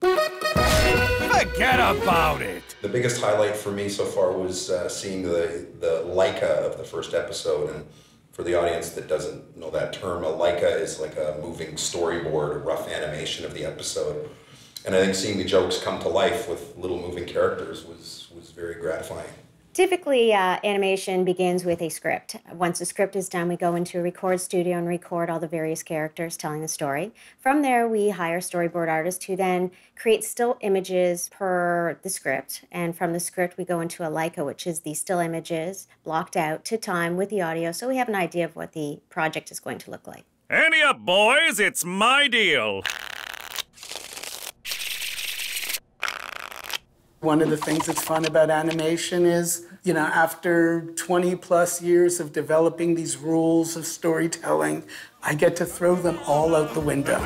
Forget about it. The biggest highlight for me so far was uh, seeing the, the Leica of the first episode. And for the audience that doesn't know that term, a Leica is like a moving storyboard, a rough animation of the episode. And I think seeing the jokes come to life with little moving characters was, was very gratifying. Typically, uh, animation begins with a script. Once the script is done, we go into a record studio and record all the various characters telling the story. From there, we hire storyboard artists who then create still images per the script. And from the script, we go into a Leica, which is the still images blocked out to time with the audio, so we have an idea of what the project is going to look like. Any up, boys, it's my deal. One of the things that's fun about animation is, you know, after 20 plus years of developing these rules of storytelling, I get to throw them all out the window.